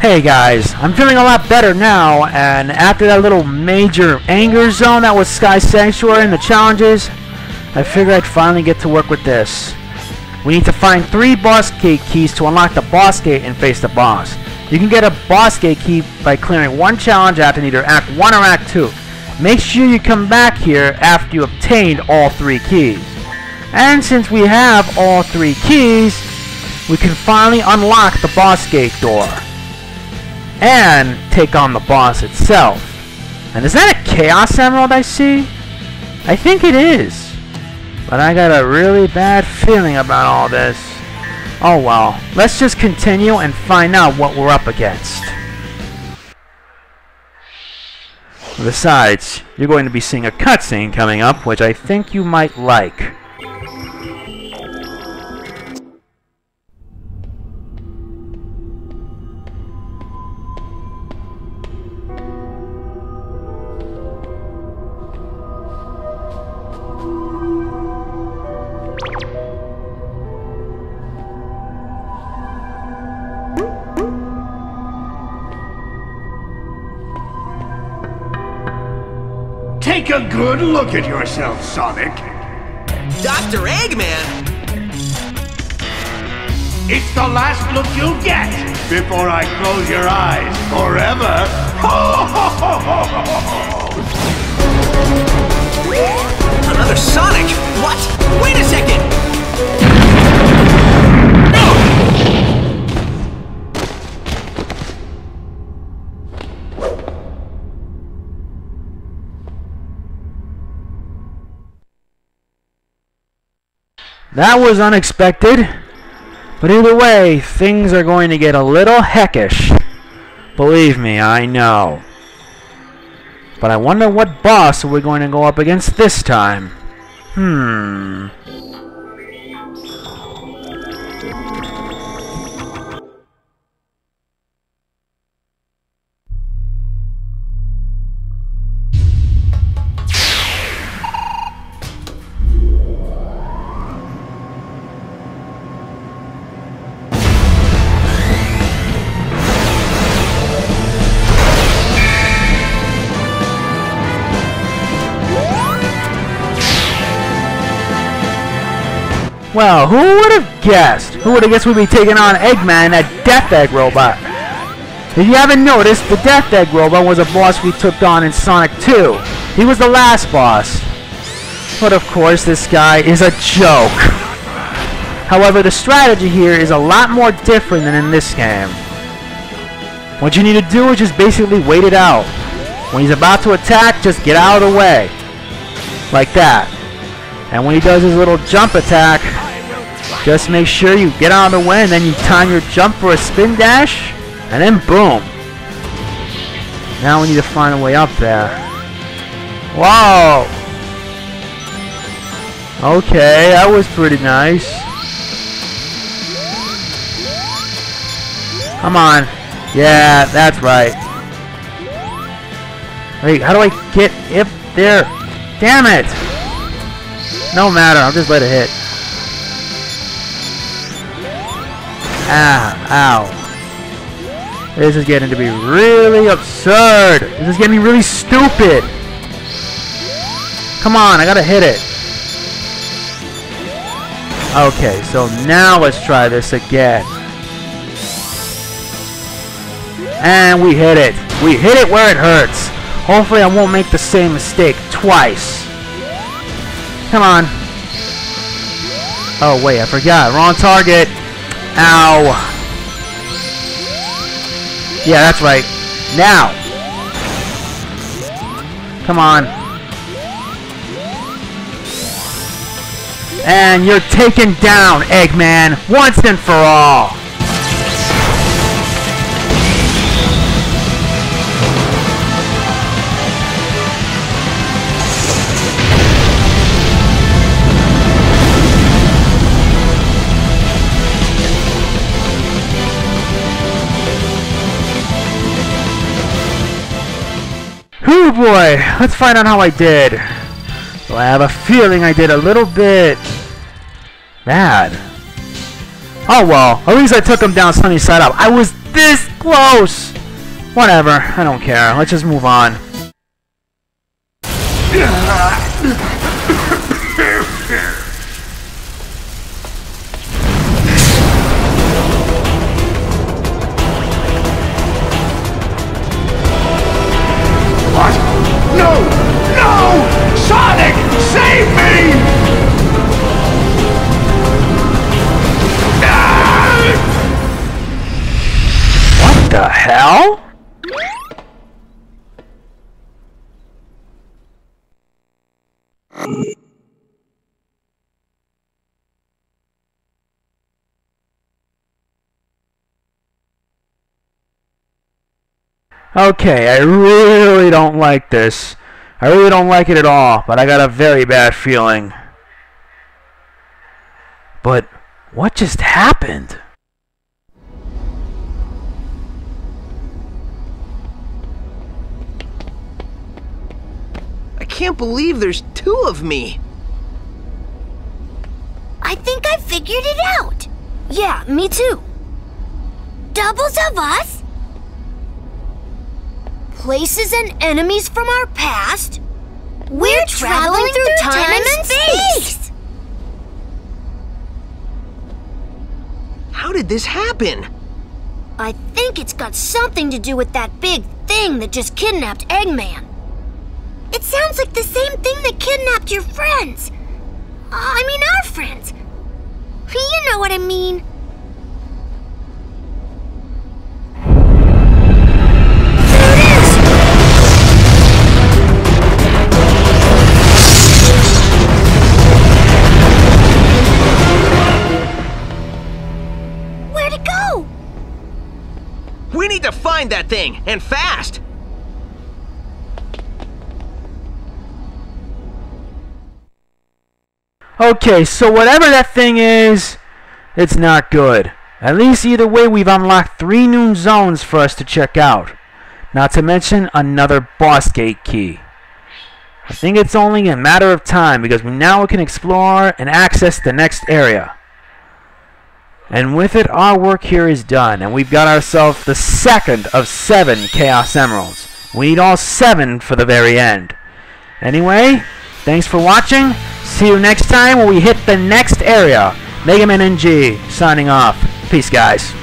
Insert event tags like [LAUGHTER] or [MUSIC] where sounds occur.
Hey guys, I'm feeling a lot better now, and after that little major anger zone that was Sky Sanctuary and the challenges, I figured I'd finally get to work with this. We need to find three boss gate keys to unlock the boss gate and face the boss. You can get a boss gate key by clearing one challenge after either Act 1 or Act 2. Make sure you come back here after you obtained all three keys. And since we have all three keys, we can finally unlock the boss gate door and take on the boss itself. And is that a Chaos Emerald I see? I think it is. But I got a really bad feeling about all this. Oh well, let's just continue and find out what we're up against. Besides, you're going to be seeing a cutscene coming up, which I think you might like. Take a good look at yourself, Sonic. Dr. Eggman? It's the last look you'll get before I close your eyes forever. [LAUGHS] Another Sonic? What? Wait a second! That was unexpected. But either way, things are going to get a little heckish. Believe me, I know. But I wonder what boss we're we going to go up against this time? Hmm. Well, who would have guessed? Who would have guessed we'd be taking on Eggman, that Death Egg robot? If you haven't noticed, the Death Egg robot was a boss we took on in Sonic 2. He was the last boss. But of course, this guy is a joke. However, the strategy here is a lot more different than in this game. What you need to do is just basically wait it out. When he's about to attack, just get out of the way. Like that. And when he does his little jump attack, just make sure you get out of the way and then you time your jump for a spin dash, and then boom. Now we need to find a way up there. Wow. Okay, that was pretty nice. Come on. Yeah, that's right. Wait, how do I get up there? Damn it! No matter, I'll just let it hit. Ah, ow. This is getting to be really absurd. This is getting really stupid. Come on, I gotta hit it. Okay, so now let's try this again. And we hit it. We hit it where it hurts. Hopefully I won't make the same mistake twice. Come on. Oh, wait, I forgot. Wrong target. Ow. Yeah, that's right. Now. Come on. And you're taken down, Eggman, once and for all. Whew boy, let's find out how I did. So I have a feeling I did a little bit bad. Oh well, at least I took him down sunny side up. I was this close! Whatever, I don't care. Let's just move on. Hell? Okay, I really don't like this. I really don't like it at all, but I got a very bad feeling. But what just happened? Can't believe there's two of me. I think I figured it out. Yeah, me too. Doubles of us? Places and enemies from our past? We're, traveling, through, time, and space. How did this happen? I think it's got something to do with that big thing that just kidnapped Eggman. It sounds like the same thing that kidnapped your friends. Uh, I mean, our friends. You know what I mean. We need to find that thing, and fast! Okay, so whatever that thing is, it's not good. At least either way, we've unlocked three new zones for us to check out. Not to mention another boss gate key. I think it's only a matter of time because we now can explore and access the next area. And with it, our work here is done, and we've got ourselves the second of seven Chaos Emeralds. We need all seven for the very end. Anyway, thanks for watching. See you next time when we hit the next area. Mega Man NG signing off. Peace, guys.